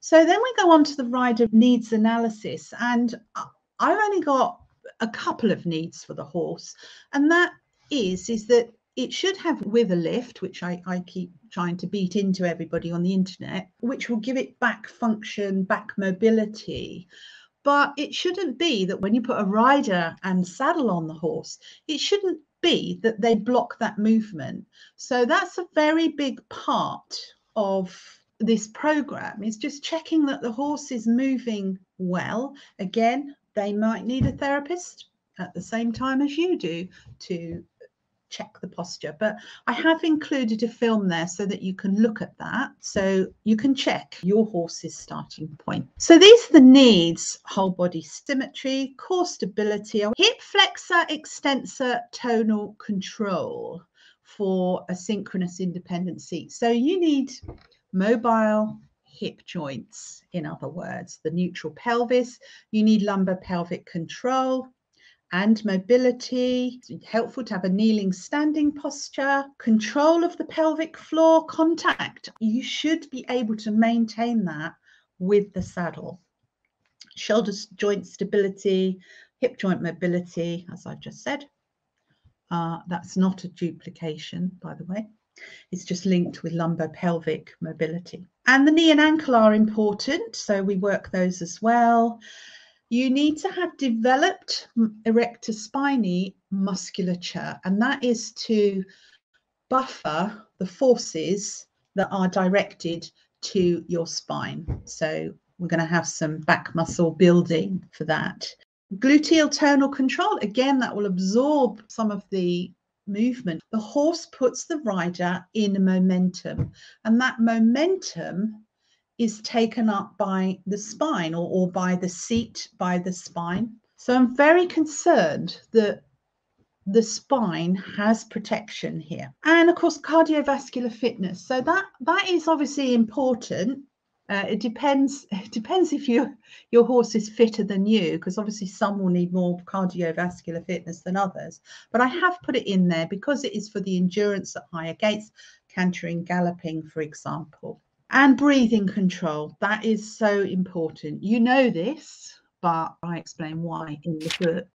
So then we go on to the rider needs analysis, and I've only got a couple of needs for the horse, and that is is that it should have wither lift, which I, I keep trying to beat into everybody on the internet, which will give it back function, back mobility. But it shouldn't be that when you put a rider and saddle on the horse, it shouldn't be that they block that movement. So that's a very big part of this program is just checking that the horse is moving well. Again, they might need a therapist at the same time as you do to check the posture. But I have included a film there so that you can look at that. So you can check your horse's starting point. So these are the needs whole body symmetry, core stability, hip flexor, extensor, tonal control for a synchronous independent seat. So you need mobile hip joints, in other words, the neutral pelvis. You need lumbar pelvic control and mobility. It's helpful to have a kneeling standing posture, control of the pelvic floor, contact. You should be able to maintain that with the saddle. Shoulder joint stability, hip joint mobility, as I've just said. Uh, that's not a duplication, by the way. It's just linked with lumbar pelvic mobility. And the knee and ankle are important, so we work those as well. You need to have developed erector spinae musculature, and that is to buffer the forces that are directed to your spine. So we're going to have some back muscle building for that. Gluteal tonal control, again, that will absorb some of the movement, the horse puts the rider in momentum, and that momentum is taken up by the spine or, or by the seat by the spine. So I'm very concerned that the spine has protection here. And of course, cardiovascular fitness. So that that is obviously important uh, it depends. It depends if your your horse is fitter than you, because obviously some will need more cardiovascular fitness than others. But I have put it in there because it is for the endurance at higher gaits, cantering, galloping, for example, and breathing control. That is so important. You know this, but I explain why in the book.